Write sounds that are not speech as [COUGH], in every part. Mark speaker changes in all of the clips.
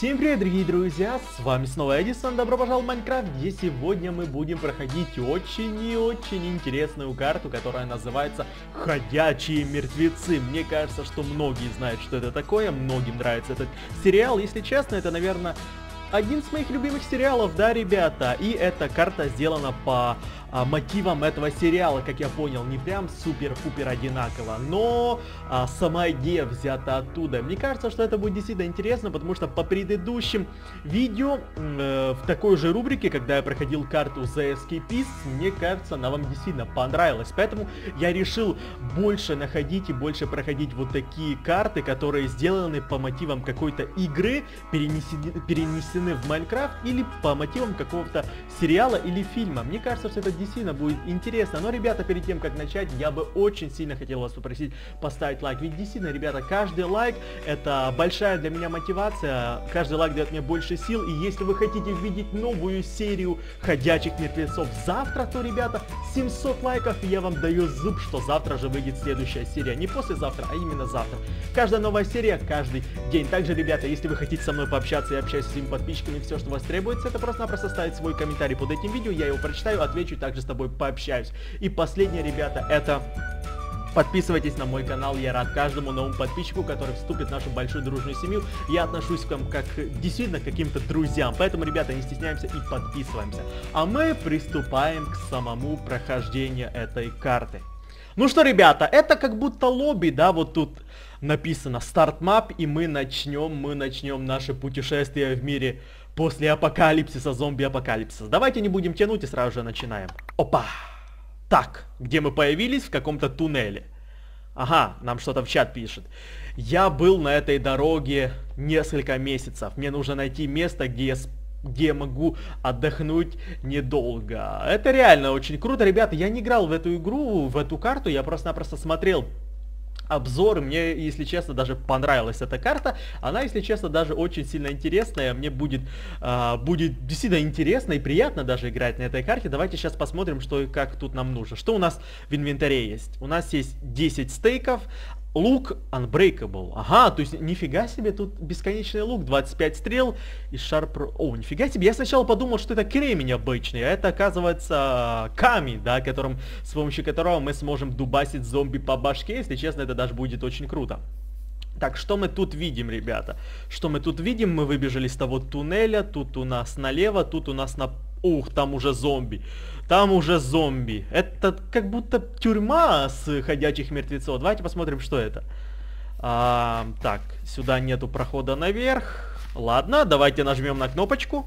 Speaker 1: Всем привет, дорогие друзья, с вами снова Эдисон, добро пожаловать в Майнкрафт, где сегодня мы будем проходить очень и очень интересную карту, которая называется Ходячие мертвецы. Мне кажется, что многие знают, что это такое, многим нравится этот сериал, если честно, это, наверное, один из моих любимых сериалов, да, ребята, и эта карта сделана по а, мотивам этого сериала, как я понял, не прям супер-пупер одинаково, но а, сама идея взята оттуда. Мне кажется, что это будет действительно интересно, потому что по предыдущим видео э, в такой же рубрике, когда я проходил карту The Escapist, мне кажется, она вам действительно понравилась. Поэтому я решил больше находить и больше проходить вот такие карты, которые сделаны по мотивам какой-то игры, перенесены, перенесены в Майнкрафт или по мотивам какого-то сериала или фильма. Мне кажется, что это действительно будет интересно. Но, ребята, перед тем, как начать, я бы очень сильно хотел вас попросить поставить лайк. Ведь действительно, ребята, каждый лайк это большая для меня мотивация. Каждый лайк дает мне больше сил. И если вы хотите видеть новую серию ходячих мертвецов завтра, то, ребята, 700 лайков, и я вам даю зуб, что завтра же выйдет следующая серия. Не послезавтра, а именно завтра. Каждая новая серия, каждый день. Также, ребята, если вы хотите со мной пообщаться и общаюсь с своими подписчиками, все, что у вас требуется, это просто-напросто ставить свой комментарий под этим видео. Я его прочитаю, отвечу, так также с тобой пообщаюсь. И последнее, ребята, это Подписывайтесь на мой канал, я рад каждому новому подписчику, который вступит в нашу большую дружную семью. Я отношусь к вам как действительно к каким-то друзьям, поэтому, ребята, не стесняемся и подписываемся. А мы приступаем к самому прохождению этой карты. Ну что, ребята, это как будто лобби, да, вот тут написано старт мап, и мы начнем, мы начнем наше путешествие в мире после апокалипсиса, зомби-апокалипсиса. Давайте не будем тянуть и сразу же начинаем. Опа! Так, где мы появились? В каком-то туннеле. Ага, нам что-то в чат пишет. Я был на этой дороге несколько месяцев. Мне нужно найти место, где я где я могу отдохнуть недолго. Это реально очень круто, ребята. Я не играл в эту игру, в эту карту, я просто-напросто смотрел обзор. Мне, если честно, даже понравилась эта карта. Она, если честно, даже очень сильно интересная. Мне будет, э, будет действительно интересно и приятно даже играть на этой карте. Давайте сейчас посмотрим, что и как тут нам нужно. Что у нас в инвентаре есть? У нас есть 10 стейков, Лук Unbreakable. Ага, то есть нифига себе, тут бесконечный лук, 25 стрел и шарп... О, нифига себе, я сначала подумал, что это кремень обычный, а это оказывается камень, да, которым, с помощью которого мы сможем дубасить зомби по башке, если честно, это даже будет очень круто. Так, что мы тут видим, ребята? Что мы тут видим? Мы выбежали с того туннеля, тут у нас налево, тут у нас на... Ух, там уже зомби. Там уже зомби. Это как будто тюрьма с ходячих мертвецов. Давайте посмотрим, что это. А, так, сюда нету прохода наверх. Ладно, давайте нажмем на кнопочку.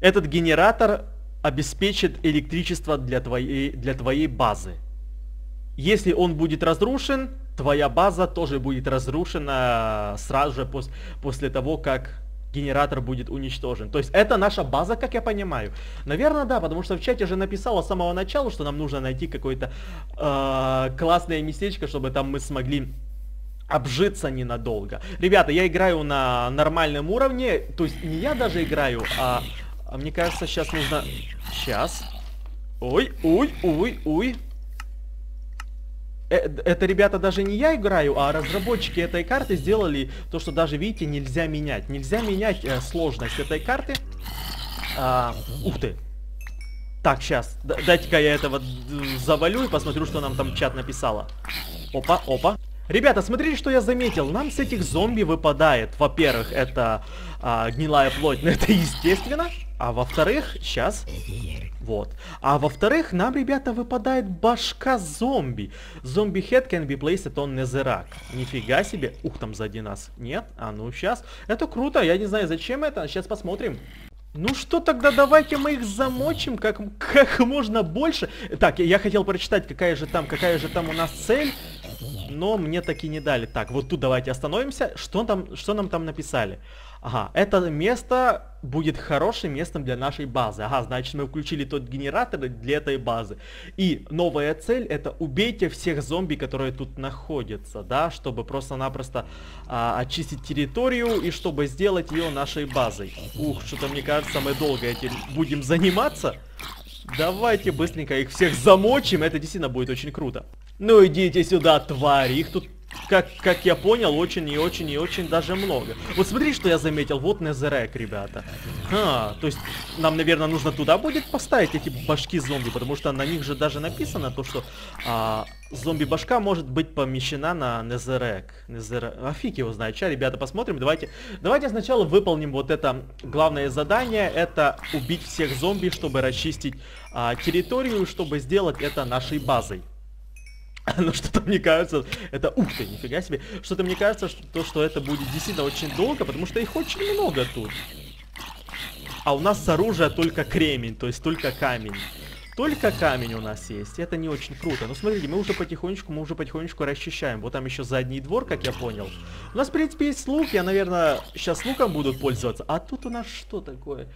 Speaker 1: Этот генератор обеспечит электричество для твоей, для твоей базы. Если он будет разрушен, твоя база тоже будет разрушена сразу же пос после того, как генератор будет уничтожен. То есть это наша база, как я понимаю. Наверное, да, потому что в чате же написала с самого начала, что нам нужно найти какое-то э, классное местечко, чтобы там мы смогли обжиться ненадолго. Ребята, я играю на нормальном уровне, то есть не я даже играю, а, а мне кажется, сейчас нужно... Сейчас. Ой, ой, ой, ой. Э, это, ребята, даже не я играю, а разработчики этой карты сделали то, что даже, видите, нельзя менять. Нельзя менять э, сложность этой карты. А, ух ты. Так, сейчас. Дайте-ка я этого завалю и посмотрю, что нам там чат написала. Опа, опа. Ребята, смотрите, что я заметил. Нам с этих зомби выпадает, во-первых, это а, гнилая плоть, но это естественно. А во-вторых, сейчас, вот. А во-вторых, нам, ребята, выпадает башка зомби. Зомби head can be placed on netherrack. Нифига себе. Ух, там сзади нас. Нет? А ну сейчас. Это круто. Я не знаю, зачем это. Сейчас посмотрим. Ну что тогда, давайте мы их замочим как, как можно больше. Так, я хотел прочитать, какая же там, какая же там у нас цель но мне таки не дали. Так, вот тут давайте остановимся. Что, там, что нам там написали? Ага, это место будет хорошим местом для нашей базы. Ага, значит мы включили тот генератор для этой базы. И новая цель это убейте всех зомби, которые тут находятся, да, чтобы просто-напросто а, очистить территорию и чтобы сделать ее нашей базой. Ух, что-то мне кажется мы долго этим будем заниматься. Давайте быстренько их всех замочим, это действительно будет очень круто. Ну идите сюда, твари, их тут как, как я понял, очень и очень и очень даже много. Вот смотри, что я заметил. Вот Незерек, ребята. А, то есть нам, наверное, нужно туда будет поставить эти башки зомби, потому что на них же даже написано то, что а, зомби-башка может быть помещена на Незерек. Незерек. А фиг его знает. Сейчас, ребята, посмотрим. Давайте, давайте сначала выполним вот это главное задание. Это убить всех зомби, чтобы расчистить а, территорию, чтобы сделать это нашей базой. [LAUGHS] Но что-то мне кажется, это, ух ты, нифига себе, что-то мне кажется, что, то, что это будет действительно очень долго, потому что их очень много тут. А у нас с оружия только кремень, то есть только камень. Только камень у нас есть. Это не очень круто. Но смотрите, мы уже потихонечку, мы уже потихонечку расчищаем. Вот там еще задний двор, как я понял. У нас, в принципе, есть лук. Я, наверное, сейчас луком буду пользоваться. А тут у нас что такое?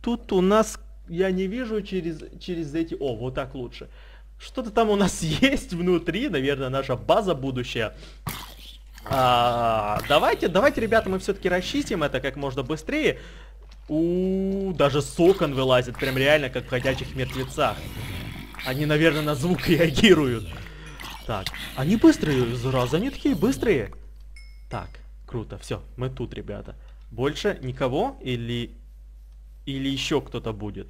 Speaker 1: Тут у нас, я не вижу через, через эти... О, вот так лучше. Что-то там у нас [LAUGHS] есть внутри, наверное, наша база будущая. А, давайте, давайте, ребята, мы все-таки расчистим это как можно быстрее. У, -у, даже сокон вылазит, прям реально как в ходячих мертвецах. Они, наверное, на звук [LAUGHS] реагируют. Так, они быстрые, зараза, они такие быстрые. Так, круто, все, мы тут, ребята. Больше никого или... Или еще кто-то будет?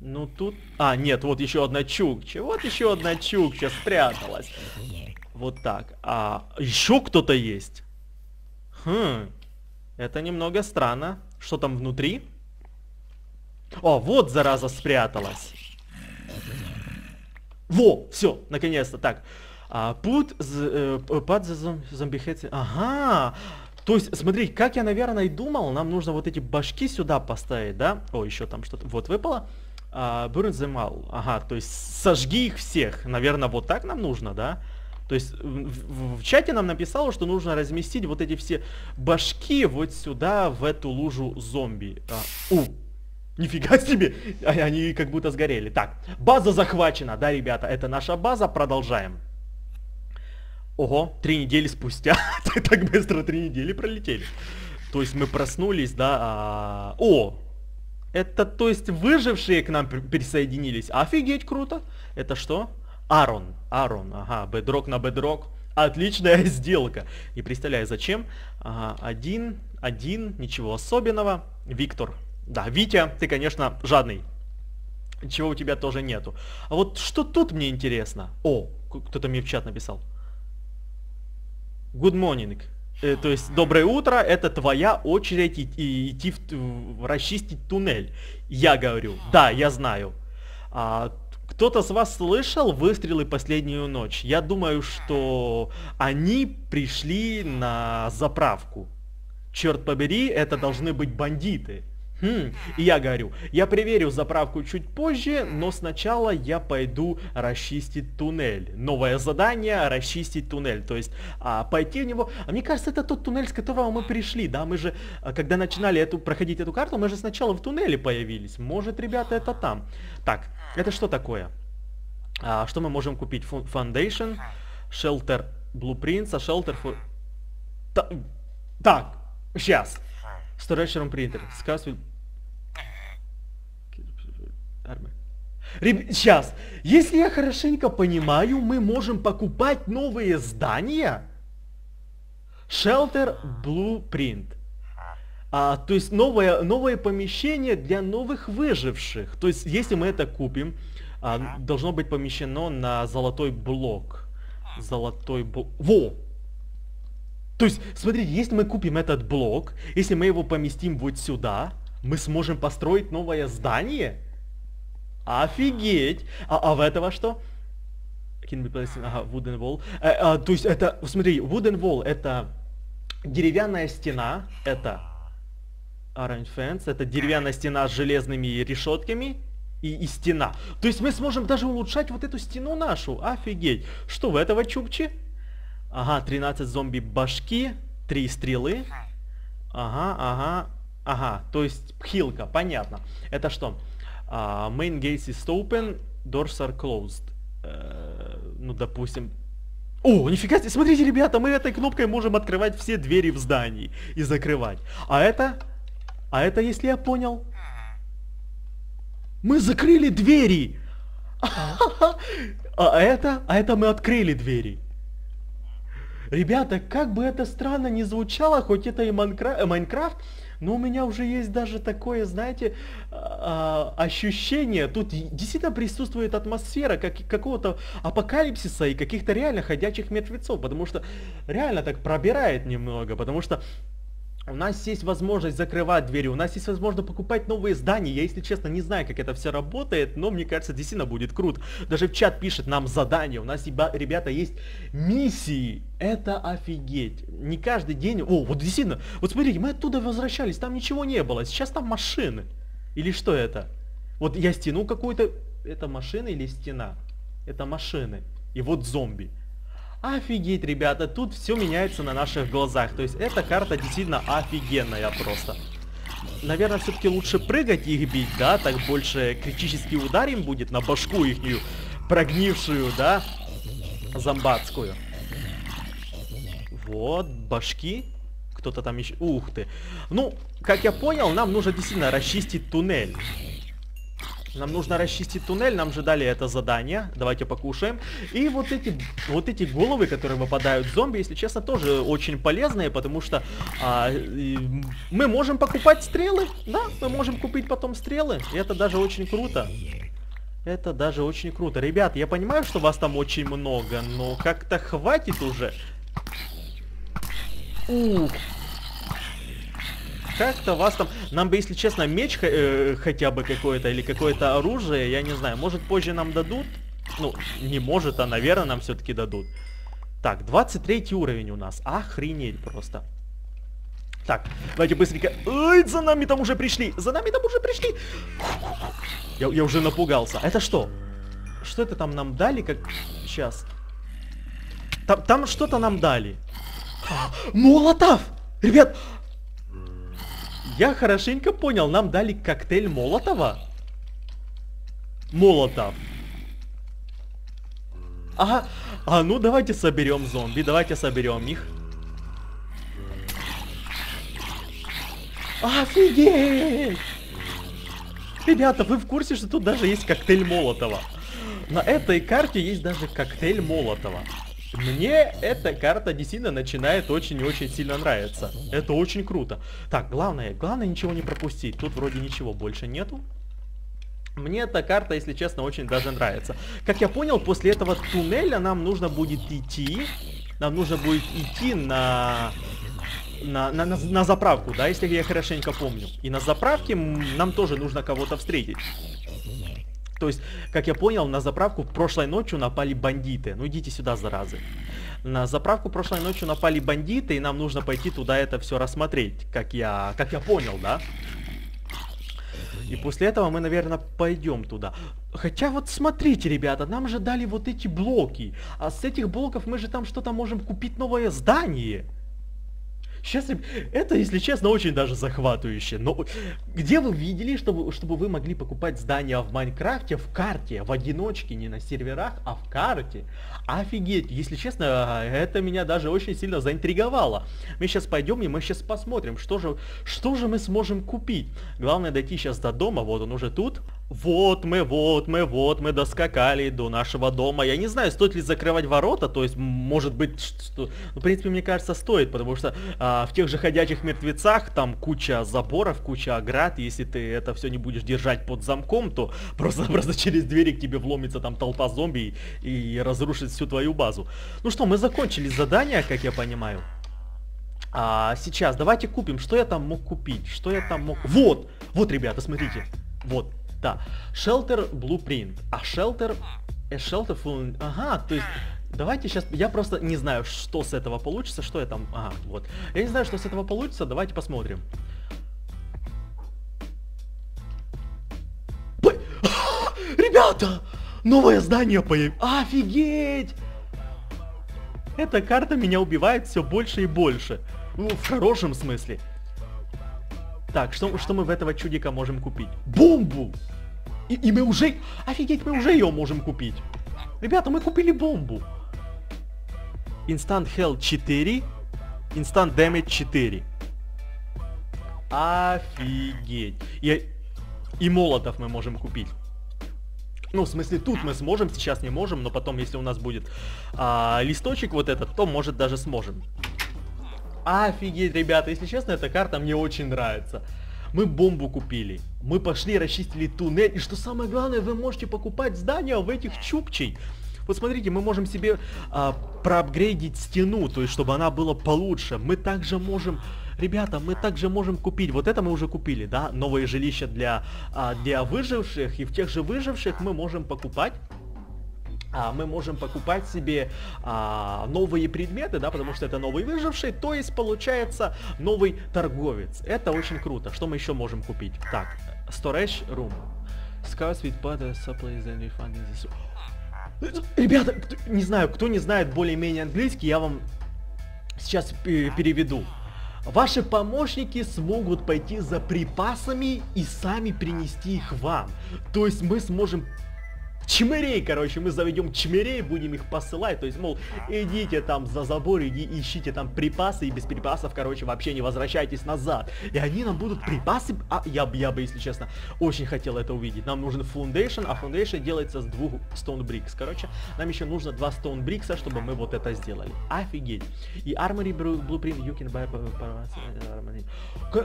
Speaker 1: Ну тут... А, нет, вот еще одна чукча. Вот еще одна чукча спряталась. Вот так. А еще кто-то есть? Хм. Это немного странно. Что там внутри? О, вот зараза спряталась. Во, все, наконец-то. Так. А, put the zombie head... Ага. То есть, смотри, как я, наверное, и думал, нам нужно вот эти башки сюда поставить, да? О, еще там что-то. Вот выпало. Uh, burn them all. Ага, то есть сожги их всех. Наверное, вот так нам нужно, да? То есть в, в, в чате нам написало, что нужно разместить вот эти все башки вот сюда, в эту лужу зомби. А, у, нифига себе, они как будто сгорели. Так, база захвачена, да, ребята, это наша база, продолжаем. Ого, три недели спустя, [LAUGHS] так быстро три недели пролетели. То есть мы проснулись, да, а... о, это, то есть, выжившие к нам присоединились. Офигеть, круто. Это что? Арон. Арон, ага, бедрок на бедрок. Отличная [LAUGHS] сделка. Не представляю, зачем. Ага, один, один, ничего особенного. Виктор. Да, Витя, ты, конечно, жадный. Чего у тебя тоже нету. А вот что тут мне интересно? О, кто-то мне в чат написал. Good morning. Э, то есть доброе утро, это твоя очередь идти, идти в, в, расчистить туннель. Я говорю, да, я знаю. А, кто-то с вас слышал выстрелы последнюю ночь? Я думаю, что они пришли на заправку. Черт побери, это должны быть бандиты. Хм, и я говорю, я проверю заправку чуть позже, но сначала я пойду расчистить туннель. Новое задание расчистить туннель, то есть а, пойти в него. А мне кажется, это тот туннель, с которого мы пришли, да, мы же, а, когда начинали эту, проходить эту карту, мы же сначала в туннеле появились. Может, ребята, это там. Так, это что такое? А, что мы можем купить? Foundation, Shelter Blueprints, а Shelter for... Ta так, сейчас. Storage Room Printer. Discuss with Реб... Сейчас, если я хорошенько понимаю, мы можем покупать новые здания. Shelter Blueprint. А, то есть новое, новое помещение для новых выживших. То есть если мы это купим, а, должно быть помещено на золотой блок. Золотой блок. Во! То есть, смотрите, если мы купим этот блок, если мы его поместим вот сюда, мы сможем построить новое здание? Офигеть! А, а в этого что? Can be ага, wooden wall. Э, а, то есть это, смотри, wooden wall это деревянная стена, это orange fence, это деревянная стена с железными решетками и, и стена. То есть мы сможем даже улучшать вот эту стену нашу. Офигеть. Что, в этого чукчи? Ага, 13 зомби башки, 3 стрелы. Ага, ага, ага. То есть хилка, понятно. Это что? Uh, main gate is open, doors are closed. Uh, ну, допустим... О, нифига себе, смотрите, ребята, мы этой кнопкой можем открывать все двери в здании и закрывать. А это... А это, если я понял... Мы закрыли двери! А это... А это мы открыли двери. Ребята, как бы это странно не звучало, хоть это и Майнкрафт но у меня уже есть даже такое, знаете, а, ощущение, тут действительно присутствует атмосфера как, какого-то апокалипсиса и каких-то реально ходячих мертвецов, потому что реально так пробирает немного, потому что у нас есть возможность закрывать двери, у нас есть возможность покупать новые здания. Я, если честно, не знаю, как это все работает, но мне кажется, действительно будет круто. Даже в чат пишет нам задание, у нас, ребята, есть миссии. Это офигеть. Не каждый день... О, вот действительно, вот смотрите, мы оттуда возвращались, там ничего не было, сейчас там машины. Или что это? Вот я стяну какую-то... Это машина или стена? Это машины. И вот зомби. Офигеть, ребята, тут все меняется на наших глазах. То есть эта карта действительно офигенная просто. Наверное, все-таки лучше прыгать их бить, да? Так больше критический удар им будет на башку ихнюю прогнившую, да? Зомбатскую. Вот, башки. Кто-то там еще... Ух ты. Ну, как я понял, нам нужно действительно расчистить туннель. Нам нужно расчистить туннель, нам же дали это задание. Давайте покушаем. И вот эти, вот эти головы, которые выпадают зомби, если честно, тоже очень полезные, потому что а, мы можем покупать стрелы. Да, мы можем купить потом стрелы. И это даже очень круто. Это даже очень круто. Ребят, я понимаю, что вас там очень много, но как-то хватит уже. Ух, как-то вас там... Нам бы, если честно, меч э, хотя бы какой-то или какое-то оружие, я не знаю. Может, позже нам дадут? Ну, не может, а, наверное, нам все-таки дадут. Так, 23 уровень у нас. Охренеть просто. Так, давайте быстренько... Ой, за нами там уже пришли! За нами там уже пришли! Я, я уже напугался. Это что? Что это там нам дали? Как... Сейчас. Там, там что-то нам дали. Молотов! Ребят, я хорошенько понял, нам дали коктейль Молотова. Молотов. Ага. А ну давайте соберем зомби, давайте соберем их. Офигеть! Ребята, вы в курсе, что тут даже есть коктейль Молотова? На этой карте есть даже коктейль Молотова. Мне эта карта действительно начинает очень и очень сильно нравиться. Это очень круто. Так, главное, главное ничего не пропустить. Тут вроде ничего больше нету. Мне эта карта, если честно, очень даже нравится. Как я понял, после этого туннеля нам нужно будет идти. Нам нужно будет идти на... На, на, на, на заправку, да, если я хорошенько помню. И на заправке нам тоже нужно кого-то встретить. То есть, как я понял, на заправку прошлой ночью напали бандиты. Ну идите сюда, заразы. На заправку прошлой ночью напали бандиты, и нам нужно пойти туда это все рассмотреть, как я, как я понял, да? И после этого мы, наверное, пойдем туда. Хотя вот смотрите, ребята, нам же дали вот эти блоки. А с этих блоков мы же там что-то можем купить новое здание. Сейчас, это, если честно, очень даже захватывающе. Но где вы видели, чтобы, чтобы вы могли покупать здания в Майнкрафте в карте, в одиночке, не на серверах, а в карте? Офигеть, если честно, это меня даже очень сильно заинтриговало. Мы сейчас пойдем и мы сейчас посмотрим, что же, что же мы сможем купить. Главное дойти сейчас до дома, вот он уже тут. Вот мы, вот мы, вот мы доскакали до нашего дома. Я не знаю, стоит ли закрывать ворота, то есть, может быть, что... Ну, в принципе, мне кажется, стоит, потому что а, в тех же ходячих мертвецах там куча заборов, куча оград. Если ты это все не будешь держать под замком, то просто-просто [LAUGHS] через двери к тебе вломится там толпа зомби и, и разрушит всю твою базу. Ну что, мы закончили задание, как я понимаю. А сейчас давайте купим. Что я там мог купить? Что я там мог... Вот! Вот, ребята, смотрите. Вот. Да. Shelter Blueprint. А Shelter... A shelter full... Ага, то есть... Давайте сейчас... Я просто не знаю, что с этого получится, что я там... Ага, вот. Я не знаю, что с этого получится, давайте посмотрим. [GASPS] Ребята! Новое здание появилось! Офигеть! Эта карта меня убивает все больше и больше. Ну, в хорошем смысле. Так, что, что мы в этого чудика можем купить? Бомбу! И, и мы уже... Офигеть, мы уже ее можем купить. Ребята, мы купили бомбу. Instant Health 4. Instant Damage 4. Офигеть. И, и молотов мы можем купить. Ну, в смысле, тут мы сможем, сейчас не можем, но потом, если у нас будет а, листочек вот этот, то, может, даже сможем. Офигеть, ребята, если честно, эта карта мне очень нравится. Мы бомбу купили, мы пошли, расчистили туннель, и что самое главное, вы можете покупать здания в этих чукчей. Вот смотрите, мы можем себе а, проапгрейдить стену, то есть чтобы она была получше. Мы также можем ребята, мы также можем купить, вот это мы уже купили, да, новые жилища для, а, для выживших, и в тех же выживших мы можем покупать а, мы можем покупать себе а, новые предметы, да, потому что это новый выживший, то есть получается новый торговец. Это очень круто. Что мы еще можем купить? Так, storage room. Scouts with butter supplies and refunding this. Ребята, не знаю, кто не знает более-менее английский, я вам сейчас переведу. Ваши помощники смогут пойти за припасами и сами принести их вам. То есть мы сможем чмырей, короче, мы заведем чмырей, будем их посылать, то есть, мол, идите там за забор, иди, ищите там припасы, и без припасов, короче, вообще не возвращайтесь назад. И они нам будут припасы, а я, я бы, если честно, очень хотел это увидеть. Нам нужен foundation, а foundation делается с двух stone bricks, короче, нам еще нужно два stone bricks, чтобы мы вот это сделали. Офигеть. И armory blueprint you can buy...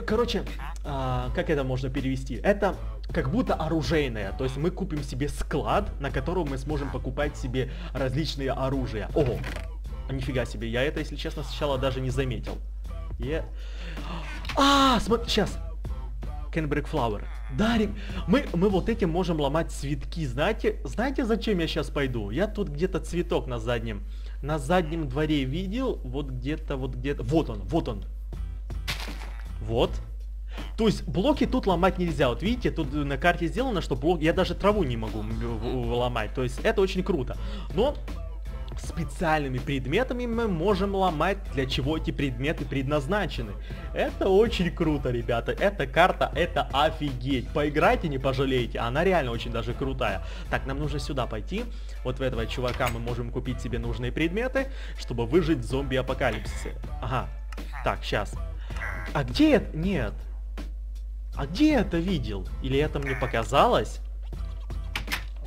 Speaker 1: Короче, а, как это можно перевести? Это как будто оружейная. То есть мы купим себе склад, на котором мы сможем покупать себе различные оружия. Ого! Нифига себе, я это, если честно, сначала даже не заметил. Я... А, смотри, сейчас. Canbrick Flower. Да, мы, мы вот этим можем ломать цветки. Знаете, знаете, зачем я сейчас пойду? Я тут где-то цветок на заднем, на заднем дворе видел. Вот где-то, вот где-то. Вот он, вот он. Вот. То есть блоки тут ломать нельзя. Вот видите, тут на карте сделано, что блок... Я даже траву не могу ломать. То есть это очень круто. Но специальными предметами мы можем ломать, для чего эти предметы предназначены. Это очень круто, ребята. Эта карта, это офигеть. Поиграйте, не пожалеете. Она реально очень даже крутая. Так, нам нужно сюда пойти. Вот в этого чувака мы можем купить себе нужные предметы, чтобы выжить в зомби-апокалипсисе. Ага. Так, сейчас. А где это? Нет. А где я это видел? Или это мне показалось?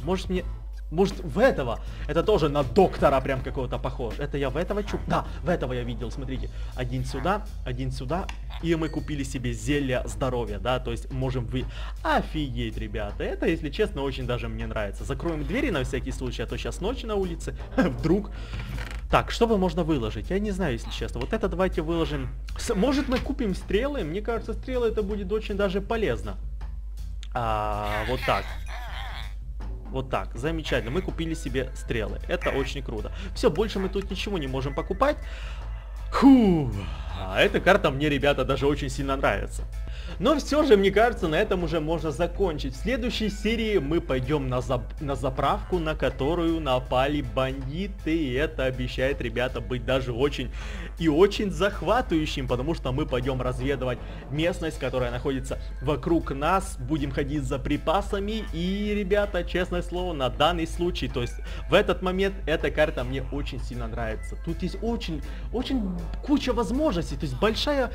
Speaker 1: Может мне... Может в этого? Это тоже на доктора прям какого-то похож. Это я в этого чук? Да, в этого я видел, смотрите. Один сюда, один сюда. И мы купили себе зелье здоровья, да, то есть можем вы... Офигеть, ребята, это, если честно, очень даже мне нравится. Закроем двери на всякий случай, а то сейчас ночь на улице, [LAUGHS] вдруг. Так, что бы можно выложить? Я не знаю, если честно. Вот это давайте выложим. Может мы купим стрелы? Мне кажется, стрелы это будет очень даже полезно. А, вот так. Вот так, замечательно. Мы купили себе стрелы. Это очень круто. Все, больше мы тут ничего не можем покупать. Фу. А эта карта мне, ребята, даже очень сильно нравится. Но все же, мне кажется, на этом уже можно закончить. В следующей серии мы пойдем на, зап на заправку, на которую напали бандиты. И это обещает, ребята, быть даже очень и очень захватывающим, потому что мы пойдем разведывать местность, которая находится вокруг нас. Будем ходить за припасами. И, ребята, честное слово, на данный случай, то есть в этот момент эта карта мне очень сильно нравится. Тут есть очень, очень куча возможностей, то есть большая,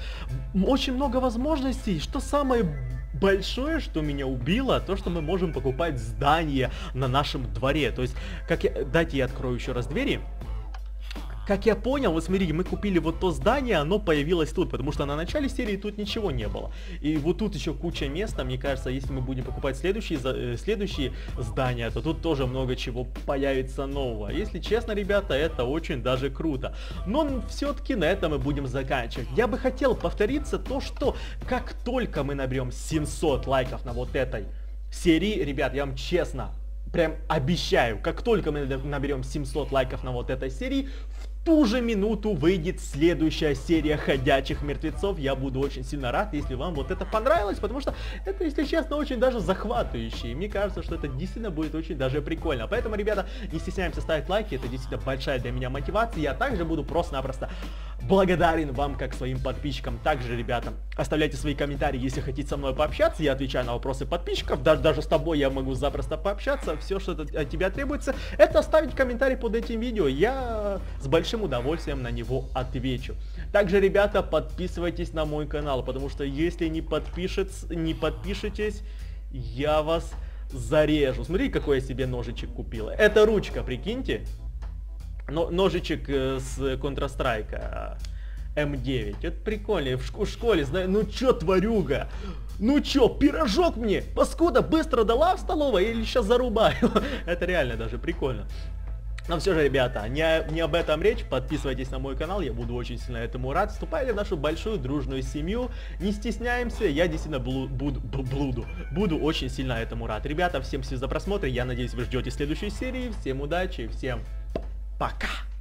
Speaker 1: очень много возможностей, что самое большое, что меня убило, то, что мы можем покупать здания на нашем дворе. То есть, как я... Дайте я открою еще раз двери. Как я понял, вот смотрите, мы купили вот то здание, оно появилось тут, потому что на начале серии тут ничего не было. И вот тут еще куча места, мне кажется, если мы будем покупать следующие, э, следующие здания, то тут тоже много чего появится нового. Если честно, ребята, это очень даже круто. Но все-таки на этом мы будем заканчивать. Я бы хотел повториться то, что как только мы наберем 700 лайков на вот этой серии, ребят, я вам честно, прям обещаю, как только мы наберем 700 лайков на вот этой серии, ту же минуту выйдет следующая серия ходячих мертвецов. Я буду очень сильно рад, если вам вот это понравилось, потому что это, если честно, очень даже захватывающе. И мне кажется, что это действительно будет очень даже прикольно. Поэтому, ребята, не стесняемся ставить лайки, это действительно большая для меня мотивация. Я также буду просто-напросто благодарен вам, как своим подписчикам. Также, ребята, оставляйте свои комментарии, если хотите со мной пообщаться. Я отвечаю на вопросы подписчиков. Даже, даже с тобой я могу запросто пообщаться. Все, что от тебя требуется, это оставить комментарий под этим видео. Я с большим удовольствием на него отвечу. Также, ребята, подписывайтесь на мой канал, потому что если не, подпишет, не подпишетесь, я вас зарежу. Смотри, какой я себе ножичек купил. Это ручка, прикиньте. Но, ножичек э, с Counter-Strike М9. Это прикольно. В, шк в школе, знаю, ну чё, тварюга? Ну чё, пирожок мне? Паскуда, быстро дала в столовой или сейчас зарубаю? [LAUGHS] Это реально даже прикольно. Но все же, ребята, не, не об этом речь. Подписывайтесь на мой канал, я буду очень сильно этому рад. Вступайте в нашу большую дружную семью. Не стесняемся, я действительно блу, буду, буду, буду очень сильно этому рад. Ребята, всем спасибо за просмотр. Я надеюсь, вы ждете следующей серии. Всем удачи, всем пока. para cá.